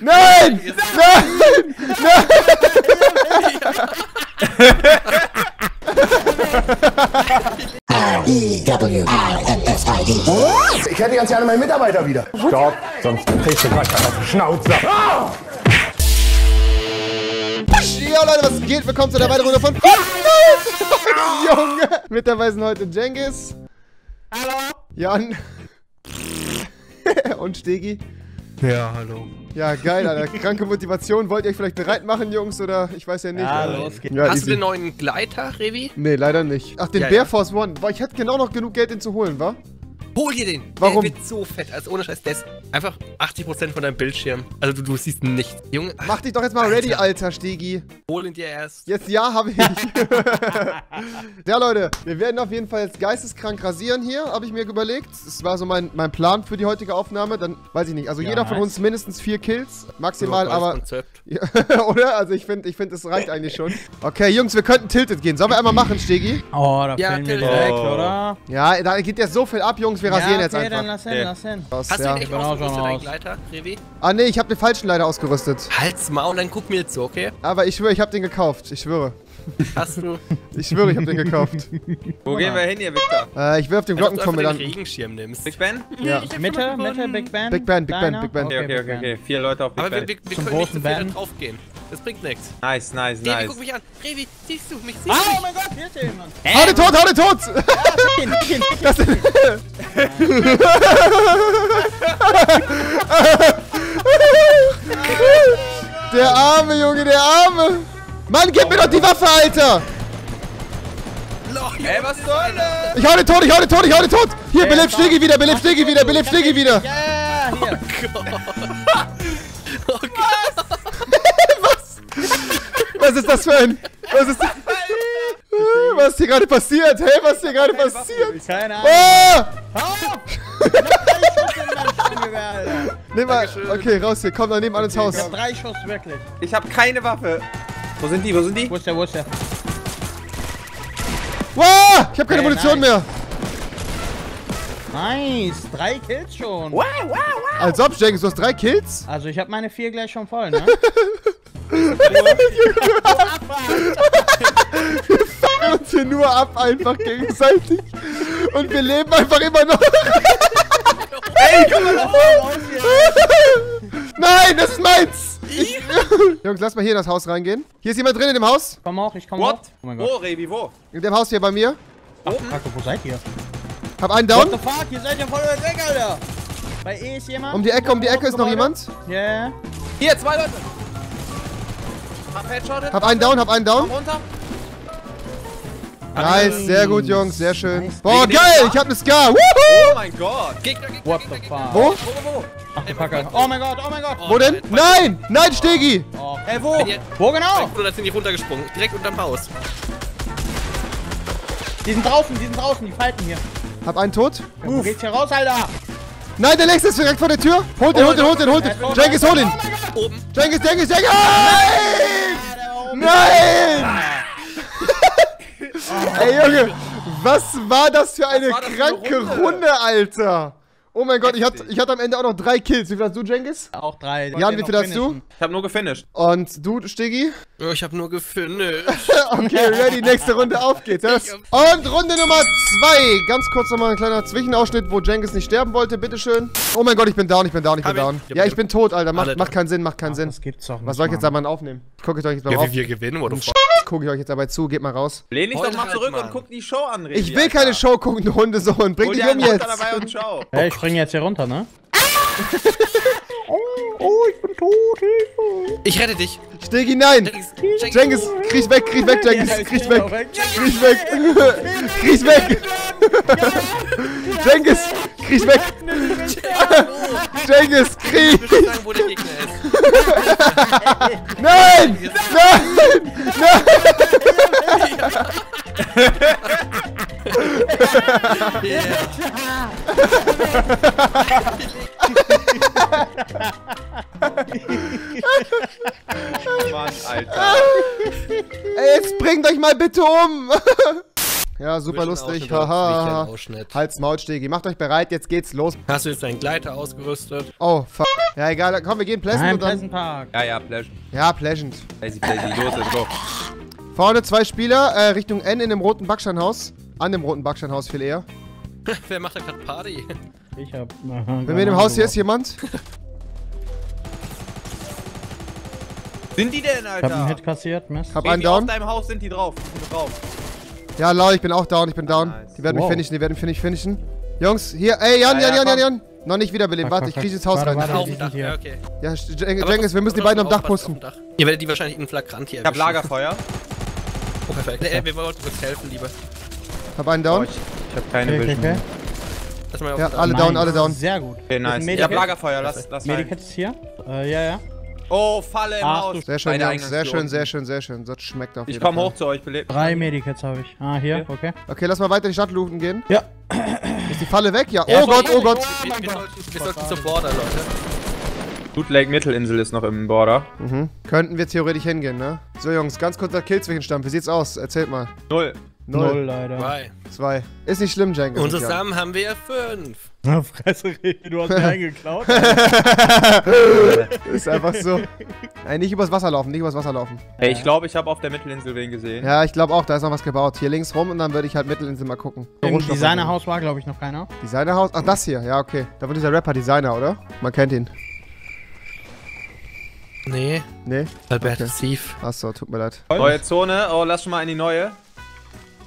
Nein! Nein! R-E-W-I-N-S-I-D. Ich hätte ganz gerne meinen Mitarbeiter wieder. Stopp, sonst kriegst du gleich auf die Schnauze. Ja, Leute, was geht? Willkommen zu der weiteren Runde von Junge! Mit dabei sind heute Jengis. Hallo. Jan. Und Stegi. Ja, hallo. Ja, geil, Alter. Kranke Motivation. Wollt ihr euch vielleicht bereit machen, Jungs? Oder ich weiß ja nicht. Ja, los geht's. Ja, Hast easy. du den neuen Gleiter, Revi? Nee, leider nicht. Ach, den Ja, Bear ja. Force One. Boah, ich hätte genau noch genug Geld, den zu holen, wa? Hol dir den. Warum? Der wird so fett. Also ohne Scheiß, der ist einfach 80% von deinem Bildschirm. Also du, du siehst nichts. Junge, Mach dich doch jetzt mal ready, Alter, Stegi. hol ihn dir erst. Jetzt ja, habe ich. ja, Leute, wir werden auf jeden Fall jetzt geisteskrank rasieren hier, habe ich mir überlegt. Das war so mein, mein Plan für die heutige Aufnahme. Dann weiß ich nicht. Also Ja, jeder von nice. uns mindestens vier Kills. Maximal, Neues aber. Konzept. Ja, oder? Also ich finde, ich find, das reicht eigentlich schon. Okay, Jungs, wir könnten Tilted gehen. Sollen wir einmal machen, Stegi? Oh, da Ja, fehlen mir direkt, Oh. oder? Ja, da geht jetzt so viel ab, Jungs. Wir rasieren ja, jetzt okay, einfach. dann lass hin, lass hin. Hast ja. du den schon ausgerüstet, deinen raus. Gleiter, Revi? Ah, nee, ich habe den falschen leider ausgerüstet. Halt's mal und dann guck mir jetzt so, okay? Aber ich schwöre, ich habe den gekauft. Ich schwöre. Hast du? Ich schwöre, ich habe den gekauft. Wo gehen wir hin, ihr Victor? Äh, ich will auf den Als ob du den Glockenkommandanten. Regenschirm nimmst. Big Ben? Ja. Mitte, Mitte, Big Ben. Big Ben, Big Ben? Big Ben. Okay, okay, okay, Ben. okay. Vier Leute auf Big Aber wir, Ben. wir, wir können nicht so großen viel Das bringt nichts. Nice, nice, Revi, nice. guck mich an. Revi, siehst du mich? Siehst Ah, du oh mich? mein Gott, hier ist jemand. Hau den tot, hau den tot! Das ist der arme Junge, der arme! Mann, gib mir doch die Waffe, Alter! Ey, was soll das? Ich hau den tot, ich hau den tot, ich hau den tot! Hier, belebt Stegi wieder, belebt Stegi wieder, belebt Stegi wieder! Ja, ja, ja, hier. Was ist das für ein... Was ist das? Was ist hier gerade passiert? Hey, was ist hier gerade passiert? Keine Ahnung. Oh! Auf! Ich hab drei Schuss in meinem Sturmgewehr, Alter. Nimm mal, okay, raus hier, komm, dann nebenan ins Haus. Ich hab drei Schuss, wirklich. Ich hab keine Waffe. Wo sind die? Wo sind die? Wo ist der, wo ist der? Wow, ich hab keine Hey, Munition nice. mehr. Nice, drei Kills schon. Als ob, Jenkins, du hast drei Kills? Also ich hab meine vier gleich schon voll, ne? uns hier nur ab, einfach gegenseitig. Und wir leben einfach immer noch. Ey, komm mal raus! Nein, das ist meins. Ich, Jungs, lass mal hier in das Haus reingehen. Hier ist jemand drin in dem Haus. Komm auch, ich komm What? auch. Oh mein Wo, Gott. Revi, wo? In dem Haus hier bei mir. Ach, Kacke, wo seid ihr? Hab einen What the down. fuck, ihr seid ja voll weg, Alter. Bei E ist jemand. Um die Ecke, um die Ecke ist noch jemand. Ja, yeah. Hier, zwei Leute. Hab Headshotted. Hab einen down, hab einen down. runter. Nice, sehr gut, Jungs, sehr schön. Nice. Boah, geil, ich hab ne Scar. Oh Woohoo! mein Gott. Gegner, Gegner, What Gegner, the fuck? Wo? Wo, wo, wo? Ach du Kacke. Oh mein Gott, oh mein Gott. Wo denn? Nein, nein, Stegi. Oh. Ey, wo? Wo genau? Oder sind die runtergesprungen? Direkt unterm Haus. Die sind draußen, die sind draußen, die falten hier. Hab einen tot. Wo geht's hier raus, Alter? Nein, der nächste ist direkt vor der Tür. Holt den, holt den, holt den, holt den. Jenkins, hol ihn. Oben. Jenkins, Jenkins, Jenkins. Nein! Nein! Ey, Junge, was war das für eine war das für kranke eine Runde? Runde? Alter? Oh mein Gott, ich hatte, ich hatte am Ende auch noch drei Kills. Wie viel hast du, Jenkins? Auch drei. Jan, wie viel hast du? Ich hab nur gefinisht. Und du, Stegi? Oh, ich hab nur gefinisht. Okay, ready, nächste Runde, auf geht's. Und Runde Nummer zwei. Ganz kurz nochmal ein kleiner Zwischenausschnitt, wo Jenkins nicht sterben wollte, bitteschön. Oh mein Gott, ich bin down, ich bin down, ich bin down. Ja, ich bin tot, Alter. Macht, macht keinen Sinn, macht keinen Sinn. Das gibt's doch nicht. Was soll ich jetzt da mal aufnehmen? Gucke ich euch jetzt mal Ja, auf. wie wir gewinnen, oder? Gucke ich euch jetzt dabei zu, geht mal raus. Lehn dich doch mal halt, zurück Mann. und guck die Show an, Revi. Ich will keine Show gucken, du Hundesohn. Bring Hol dich um jetzt. Dabei und schau. Hey, ich spring jetzt hier runter, ne? Ich rette dich. Stegi, nein. Jenkins, Jenkins, kriech weg, kriech weg, ich Kriech bin weg. Kriech weg. Kriech weg. Jenkins, kriech weg. Jenkins, kriech. Ich will sagen, wo der Gegner ist. Nein! Nein! Mann, Alter. Ey, jetzt bringt euch mal bitte um! Ja, super lustig. Haha. Halt's Maul, Stegi. Macht euch bereit, jetzt geht's los. Hast du jetzt deinen Gleiter ausgerüstet? Oh, fuck. Ja, egal. Komm, wir gehen Pleasant Nein, und dann... Pleasant Park. Ja, ja, Flash. Ja, Pleasant. Lazy, lazy, los, let's go. Vorne zwei Spieler, äh, Richtung N in dem roten Backsteinhaus. An dem roten Backsteinhaus viel eher. Wer macht da gerade Party? Ich hab. Wenn wir in dem Haus hier ist jemand. Sind die denn, Ich hab einen Alter? Hit kassiert, Mist. Hab Baby, einen down. Auf deinem Haus sind die drauf. Sind drauf. Ja, lau, ich bin auch down, ich bin down. Nice. Die werden mich Wow. finishen, die werden mich finishen. Jungs, hier, ey, Jan, Ja, Jan, ja, Jan, Jan. Jan. Noch nicht wiederbelebt. Fuck, Warte, ich kriege jetzt Haus Warte, rein. warte. Sind hier. ja, okay. Ja, J- Jen- Aber Jengis, wir müssen die beiden am Dach Dach. Ihr werdet die wahrscheinlich in Flagrant hier Ich hab. Lagerfeuer. Oh, perfekt. Nee, wir wollten kurz helfen, lieber. Hab einen Oh, down. ich, ich hab keine Okay, okay, Vision. okay. Lass mal auf Ja, dem Dach. alle down, alle down. Sehr gut. Okay, nice. Ich hab Lagerfeuer, lass, lass rein. Medikit ist hier. Äh, ja, ja. Oh, Falle im Ach, Haus. Sehr schön, Jungs. Sehr schön, sehr schön, sehr schön. Das schmeckt auf Ich jeden komm Fall. hoch zu euch, belebt. Drei Medikits habe ich. Ah, hier, Okay. okay. Okay, lass mal weiter die Stadt looten gehen. Ja. Ist die Falle weg? Ja. Ja, Oh Gott, oh Gott. Wir, wir, sollten, wir sollten zur Border, Leute. Loot Lake Mittelinsel ist noch im Border. Mhm. Könnten wir theoretisch hingehen, ne? So, Jungs, ganz kurzer Killzwischenstand. Wie sieht's aus? Erzählt mal. Null. Null, Null. leider. Zwei. Zwei. Ist nicht schlimm, Jenkins. Und zusammen haben wir fünf. Na, Fresse, du hast mir eingeklaut. Ist einfach so. Ey, nicht übers Wasser laufen, nicht übers Wasser laufen. Ey, ich glaube, ich habe auf der Mittelinsel wen gesehen. Ja, ich glaube auch, da ist noch was gebaut. Hier links rum und dann würde ich halt Mittelinsel mal gucken. Im Designerhaus war, glaube ich, noch keiner. Designerhaus? Ach, das hier. Ja, okay. Da war dieser Rapper Designer, oder? Man kennt ihn. Nee, Nee? Albert Okay. Steve. Achso, tut mir leid. Neue Zone. Oh, lass schon mal in die neue.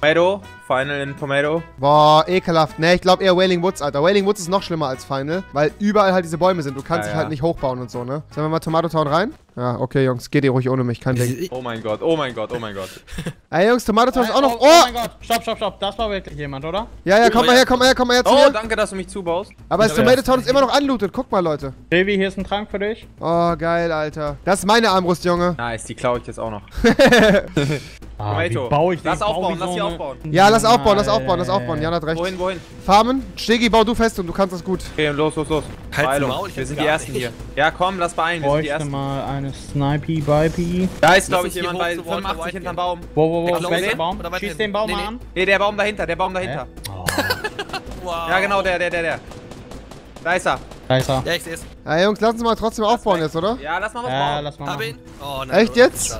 Tomato. Final in Tomato. Boah, ekelhaft. Nee, ich glaube eher Wailing Woods, Alter. Wailing Woods ist noch schlimmer als Final, weil überall halt diese Bäume sind. Du kannst Ja, dich ja. halt nicht hochbauen und so, ne? Sollen wir mal Tomato Town rein? Ja, okay, Jungs. Geht ihr ruhig ohne mich, kein Ding. Oh mein Gott, oh mein Gott, oh mein Gott. Ey, Jungs, Tomato Town ist auch noch... oh, Oh! mein Gott. Stopp, stopp, stopp. Das war wirklich jemand, oder? Ja, ja, komm mal her, komm mal her, komm mal her zu Oh, mir. danke, dass du mich zubaust. Aber das Tomato. Town ist immer noch unlooted. Guck mal, Leute. Revi, hier ist ein Trank für dich. Oh, geil, Alter. Das ist meine Armbrust, Junge. Nice, die klaue ich jetzt auch noch. Ah, Tomato. wie baue ich Lass den? Bau aufbauen, lass sie aufbauen. Ja, lass aufbauen, lass Nein. aufbauen, lass aufbauen. Jan hat recht. Wohin, wohin? Farmen. Stegi, bau du fest und du kannst das gut. Okay, los, los, los. Beeilung. Maul, Wir sind die Ersten nicht. hier. Ja, komm, lass beeilen, wir sind die Bräuchte Ersten. mal eine Snipey Bipey. Da ist, glaube ich, jemand bei zu Walter 85 White hinterm. Baum. Wo, wo, wo, welcher? Baum? Schieß den? Baum Nee, mal an. Nee, der Baum dahinter, der Baum dahinter. Wow. Ja, genau, der, der, der, der. Da ist er. Da ist er. Ja, ich seh's. Ja, Jungs, lass uns mal trotzdem aufbauen jetzt, oder? Ja, lass mal was Ja, bauen. lass mal Hab ihn. Oh, nein. Echt jetzt?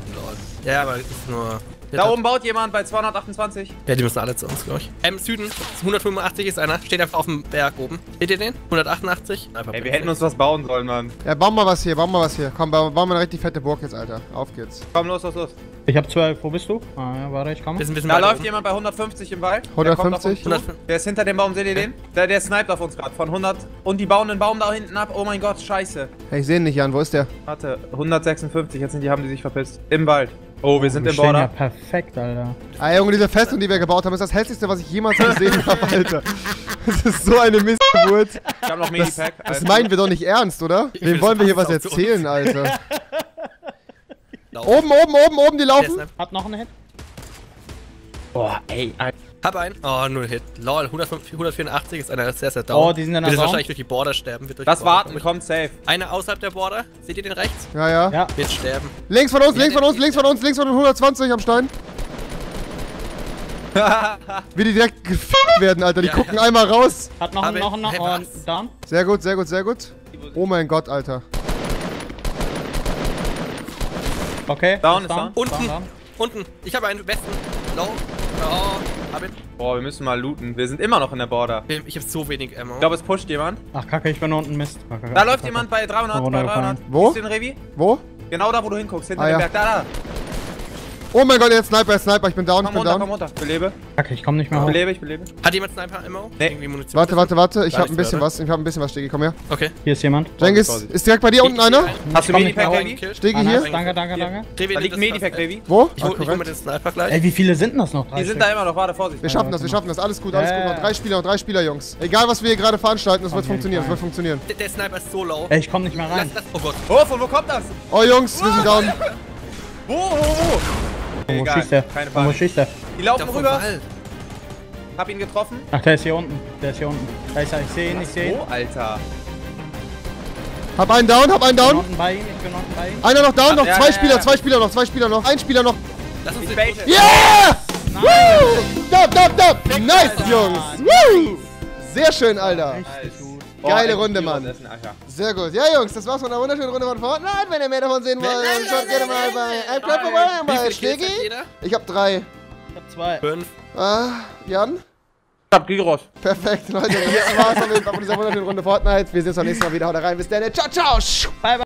Ja, aber das ist nur... Da oben baut jemand bei 228. Ja, die müssen alle zu uns, glaube ich. Ähm, Süden. 185 ist einer. Steht einfach auf dem Berg oben. Seht ihr den? 188. Einfach Ey, wir hätten uns was bauen sollen, Mann. Ja, bauen mal was hier, bauen mal was hier. Komm, bauen wir eine richtig fette Burg jetzt, Alter. Auf geht's. Komm, los, los, los. Ich hab 12. Wo bist du? Ah, ja, warte, ich komme. Wir sind ein bisschen Da läuft oben. jemand bei 150 im Wald. Der kommt auf 150? uns zu. Der ist hinter dem Baum, seht ihr den? Der, der sniped auf uns gerade von 100. Und die bauen den Baum da hinten ab. Oh mein Gott, scheiße. Hey, ich seh ihn nicht, Jan. Wo ist der? Warte, 156. Jetzt sind die, haben die sich verpisst. Im Wald. Oh, wir sind wir im stehen ja Border. perfekt, Alter. Ah, Junge, diese Festung, die wir gebaut haben, ist das hässlichste, was ich jemals gesehen habe, Alter. Das ist so eine Mistgeburt. Ich hab noch Das, Medipack. das meinen wir doch nicht ernst, oder? Ich Wem wollen wir das hier was erzählen, Alter? Oben, oben, oben, oben, die laufen. Hat noch einen Hit? Boah, ey. Hab einen. Oh, null Hit. Lol, 105 184 ist einer sehr, sehr down. Oh, die sind in der Wird Zone. wahrscheinlich durch die Border sterben. Wird durch Das warten, kommen. kommt safe. Einer außerhalb der Border. Seht ihr den rechts? Ja, ja. Ja. Wird sterben. Links von uns, links von uns, links von uns, links von uns, 120 am Stein. Wie die direkt gefickt werden, Alter. Die Ja, gucken ja. einmal raus. Hat noch einen, ich. noch einen, noch Hey, einen. Down. Sehr gut, sehr gut, sehr gut. Oh mein Gott, Alter. Okay. Down ist down. Unten. Unten. Ich habe einen Westen. Low. Oh, hab ihn. Boah, wir müssen mal looten. Wir sind immer noch in der Border. Ich habe so wenig Ammo. Ich glaube, es pusht jemand. Ach, kacke, ich bin unten. Mist. Kacke, Da kacke, läuft kacke. jemand bei 300, bei Runtergefallen. 300. Wo? Siehst du den Revi? Wo? Genau da, wo du hinguckst, hinter Ah, dem ja. Berg. Da, da. Oh mein Gott, jetzt Sniper, Sniper. Ich bin down, ich bin runter, down. komm runter. Belebe. Kacke, ich komm nicht mehr hoch. Belebe, ich belebe. Hat jemand Sniper-Ammo? Nee. Irgendwie Munition. Warte, warte, warte. Ich Gar hab ein bisschen was. Ich hab ein bisschen was, Stegi. Komm her. Okay. Hier ist jemand. Jengis, ist direkt bei dir unten einer? Hast du Medipack, Revi? Stegi hier? Danke, danke, danke. Da liegt ein Medipack, Revi. Wo? Ich hol, mir den Sniper gleich. Ey, wie viele sind denn das noch? Die sind da immer noch, warte, Vorsicht. Wir schaffen das, wir schaffen das. Alles gut, alles gut. Noch drei Spieler, noch drei Spieler, Jungs. Egal, was wir hier gerade veranstalten, es wird funktionieren, es Fall. wird funktionieren. Der, Sniper ist so low. Ey, ich komm nicht mehr rein. oh Gott. Oh, von wo kommt das? Oh, Jungs, wir sind down. Wo, wo, wo? Wo Egal, schießt der? keine Wo Panik. schießt der? Die laufen rüber. Wald. Hab ihn getroffen. Ach, der ist hier unten. Der ist hier unten. Da ist er. Ich sehe ihn, ich sehe ihn. Wo, Alter? Hab einen down, hab einen Ich bin down. unten bei ihm, ich bin unten bei ihm. Einer noch down, noch Ja, zwei ja, Spieler, ja. zwei Spieler noch, zwei Spieler noch. Ein Spieler noch. Lass uns den. Yeah! Woo! Dab, dab, dab! Nice, Jungs! Woo! Sehr schön, Alter. Richtig gut. Geile Runde, Mann. Essen. Sehr gut. Ja, Jungs, das war's von einer wunderschönen Runde von Fortnite. Wenn ihr mehr davon sehen wollt, dann schaut gerne mal bei einem Club vorbei, Wie bei viele Kills hat Stegi. jeder? Ich hab drei. Ich hab zwei. Fünf. Ah, Jan? Ich hab Gyros. Perfekt, Leute. Das war's von dieser wunderschönen Runde Fortnite. Wir sehen uns beim nächsten Mal wieder. Haut rein. Bis dann. Ciao, ciao. Bye, bye.